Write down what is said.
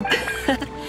Ha ha.